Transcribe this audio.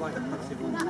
Vai, vai, vai.